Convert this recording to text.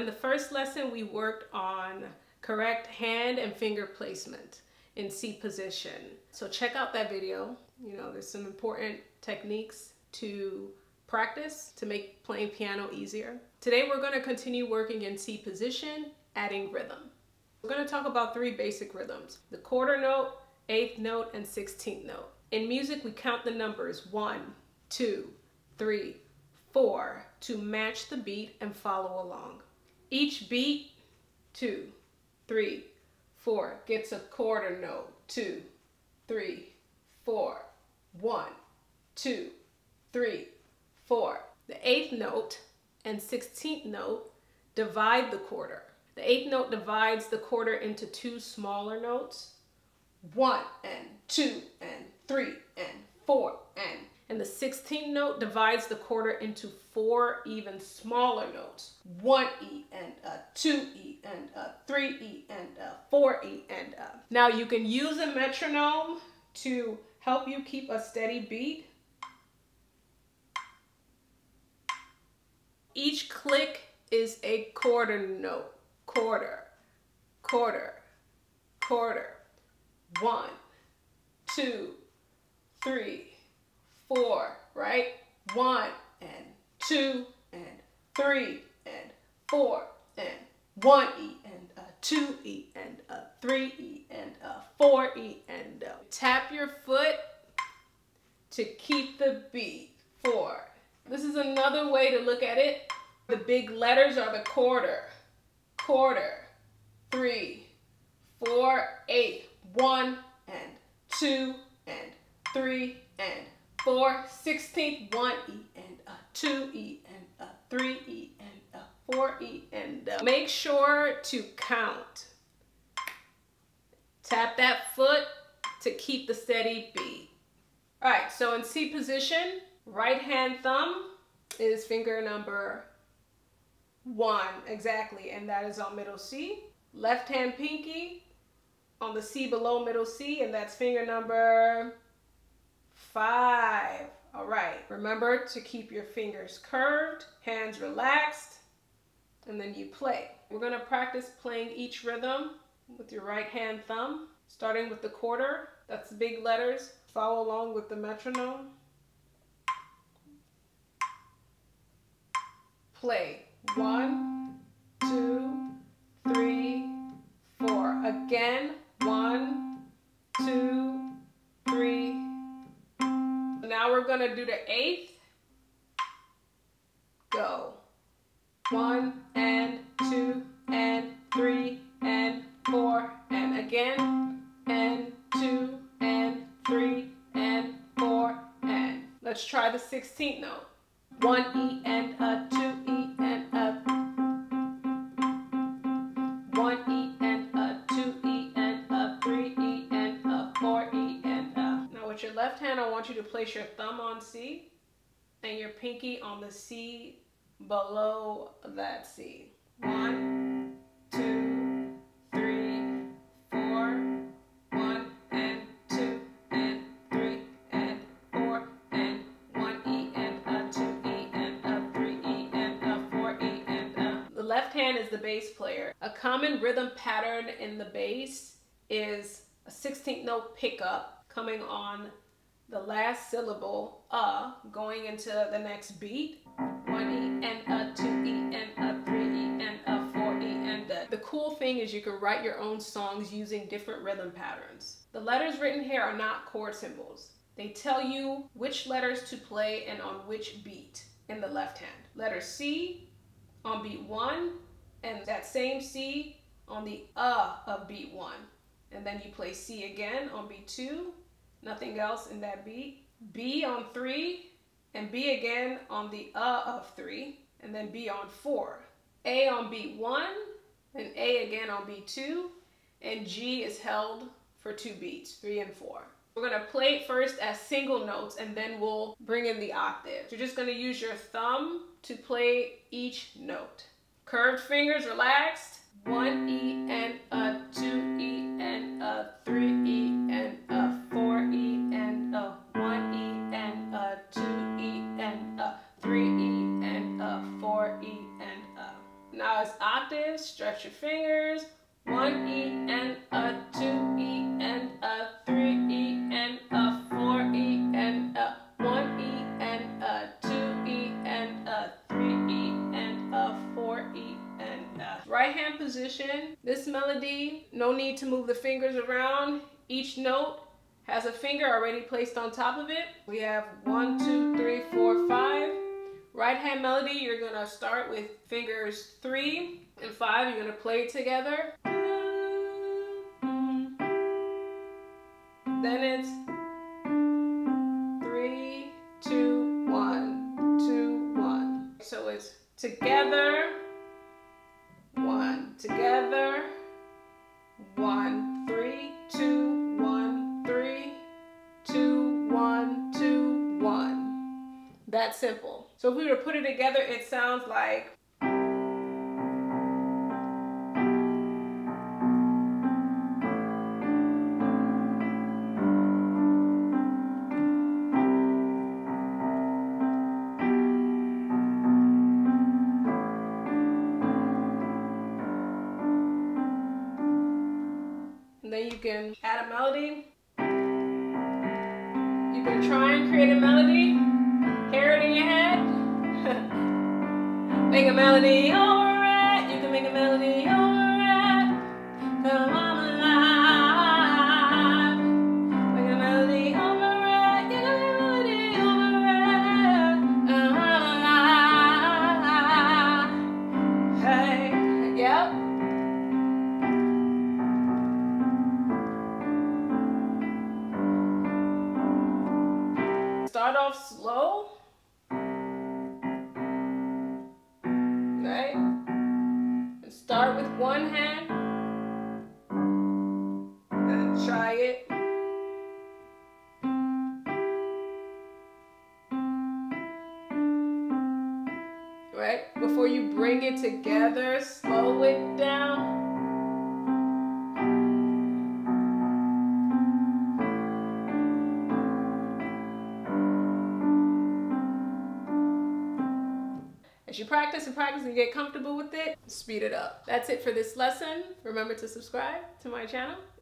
In the first lesson, we worked on correct hand and finger placement in C position. So check out that video. You know, there's some important techniques to practice to make playing piano easier. Today we're going to continue working in C position, adding rhythm. We're going to talk about three basic rhythms, the quarter note, eighth note, and 16th note. In music, we count the numbers one, two, three, four to match the beat and follow along. Each beat, two, three, four, gets a quarter note, two, three, four, one, two, three, four. The eighth note and 16th note divide the quarter. The eighth note divides the quarter into two smaller notes, one and two and three and four and and the 16th note divides the quarter into four even smaller notes. One E and a two E and a three E and a four E and a. Now you can use a metronome to help you keep a steady beat. Each click is a quarter note. Quarter, quarter, quarter. One, two, three, four, right? One and two and three and four and one E and a two E and a three E and a four E and a. Tap your foot to keep the beat. Four. This is another way to look at it. The big letters are the quarter, quarter, three, four, eight, one and two and three and four, 16th, one E and a two E and a three E and a four E and a. Make sure to count. Tap that foot to keep the steady beat. All right, so in C position, right hand thumb is finger number one, exactly, and that is on middle C. Left hand pinky on the C below middle C, and that's finger number five. All right, remember to keep your fingers curved, hands relaxed, and then you play. We're gonna practice playing each rhythm with your right hand thumb, starting with the quarter, that's big letters. Follow along with the metronome. Play. One, two, three, four. Again, one, we're gonna do the eighth. Go. One and two and three and four and again and two and three and four and let's try the 16th note. One E and a left hand, I want you to place your thumb on C and your pinky on the C below that C. One, two, three, four, one and two and three and four and one E and a two E and a three E and a four E and a. The left hand is the bass player. A common rhythm pattern in the bass is a 16th note pickup coming on the last syllable, uh, going into the next beat. One E and a, two E and a, three E and a, four E and a. The cool thing is you can write your own songs using different rhythm patterns. The letters written here are not chord symbols. They tell you which letters to play and on which beat in the left hand. Letter C on beat one, and that same C on the uh of beat one. And then you play C again on beat two, nothing else in that beat. B on three, and B again on the uh of three, and then B on four. A on beat one, and A again on beat two, and G is held for two beats, three and four. We're gonna play it first as single notes and then we'll bring in the octaves. You're just gonna use your thumb to play each note. Curved fingers relaxed. One E and a, two E and a, three E Now it's octave, stretch your fingers. One E and a, two E and a, three E and a, four E and a, one E and a, two E and a, three E and a, four E and a. Right hand position. This melody, no need to move the fingers around. Each note has a finger already placed on top of it. We have one, two, three, four, five. Right hand melody, you're gonna start with fingers three and five. You're gonna play together. Then it's three, two, one, two, one. So it's together, That simple. So if we were to put it together, it sounds like then you can add a melody. You can try and create a melody. Make a melody over it. You can make a melody over it. Come on alive. Make a melody over it. You can make a melody over it. Alive. Hey, yep. Start off slow. One hand. And try it. Right? Before you bring it together, slow it down. As you practice and practice and get comfortable with it, speed it up. That's it for this lesson. Remember to subscribe to my channel